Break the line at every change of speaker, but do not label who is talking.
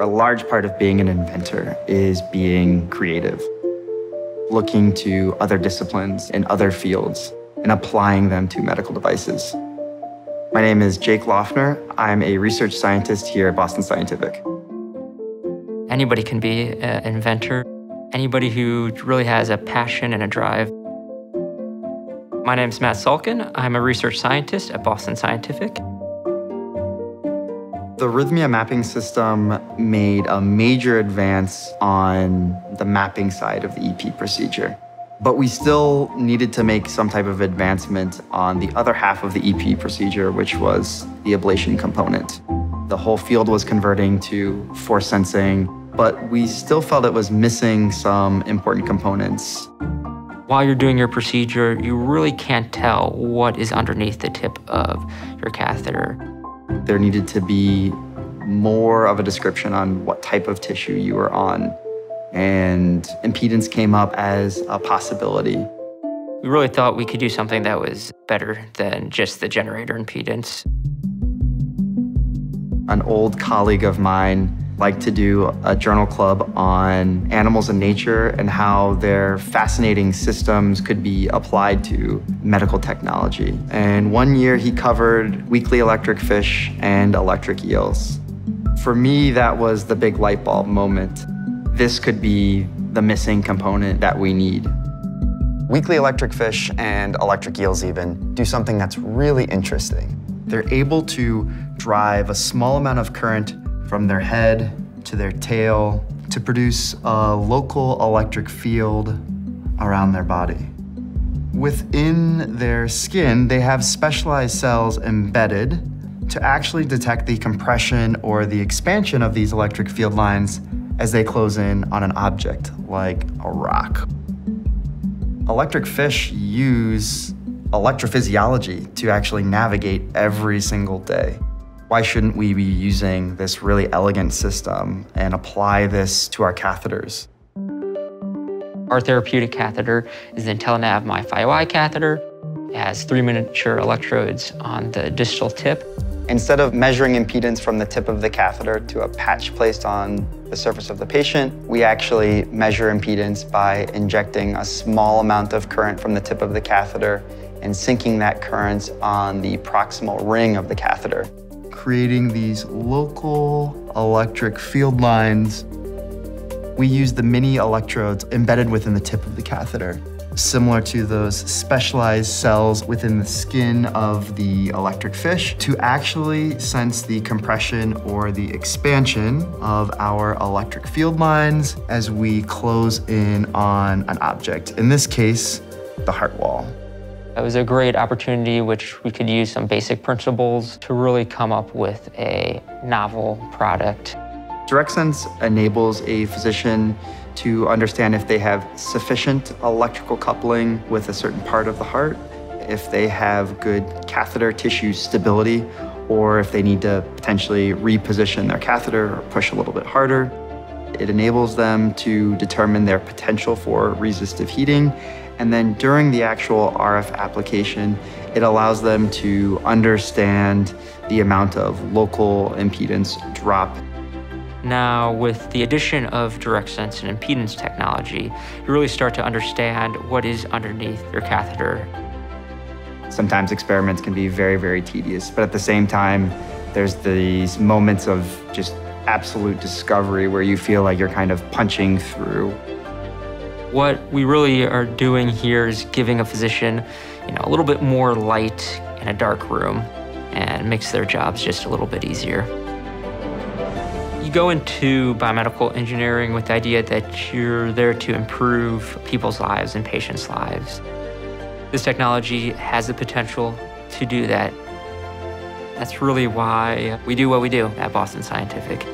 A large part of being an inventor is being creative, looking to other disciplines and other fields and applying them to medical devices. My name is Jake Laughner. I'm a research scientist here at Boston Scientific.
Anybody can be an inventor, anybody who really has a passion and a drive. My name is Matt Sulkin. I'm a research scientist at Boston Scientific.
The Rhythmia mapping system made a major advance on the mapping side of the EP procedure. But we still needed to make some type of advancement on the other half of the EP procedure, which was the ablation component. The whole field was converting to force sensing, but we still felt it was missing some important components.
While you're doing your procedure, you really can't tell what is underneath the tip of your catheter.
There needed to be more of a description on what type of tissue you were on and impedance came up as a possibility.
We really thought we could do something that was better than just the generator impedance.
An old colleague of mine liked to do a journal club on animals and nature and how their fascinating systems could be applied to medical technology. And one year he covered weakly electric fish and electric eels. For me, that was the big light bulb moment this could be the missing component that we need. Weakly electric fish and electric eels even do something that's really interesting. They're able to drive a small amount of current from their head to their tail to produce a local electric field around their body. Within their skin, they have specialized cells embedded to actually detect the compression or the expansion of these electric field lines as they close in on an object like a rock. Electric fish use electrophysiology to actually navigate every single day. Why shouldn't we be using this really elegant system and apply this to our catheters?
Our therapeutic catheter is the IntellaNav MiFi OI catheter. It has three miniature electrodes on the distal tip
Instead of measuring impedance from the tip of the catheter to a patch placed on the surface of the patient, we actually measure impedance by injecting a small amount of current from the tip of the catheter and sinking that current on the proximal ring of the catheter. Creating these local electric field lines, we use the mini electrodes embedded within the tip of the catheter similar to those specialized cells within the skin of the electric fish to actually sense the compression or the expansion of our electric field lines as we close in on an object. In this case, the heart wall.
It was a great opportunity which we could use some basic principles to really come up with a novel product.
DirectSense enables a physician to understand if they have sufficient electrical coupling with a certain part of the heart, if they have good catheter tissue stability, or if they need to potentially reposition their catheter or push a little bit harder. It enables them to determine their potential for resistive heating. And then during the actual RF application, it allows them to understand the amount of local impedance drop
now, with the addition of DirectSense and impedance technology, you really start to understand what is underneath your catheter.
Sometimes experiments can be very, very tedious, but at the same time, there's these moments of just absolute discovery where you feel like you're kind of punching through.
What we really are doing here is giving a physician, you know, a little bit more light in a dark room and makes their jobs just a little bit easier. You go into biomedical engineering with the idea that you're there to improve people's lives and patients' lives. This technology has the potential to do that. That's really why we do what we do at Boston Scientific.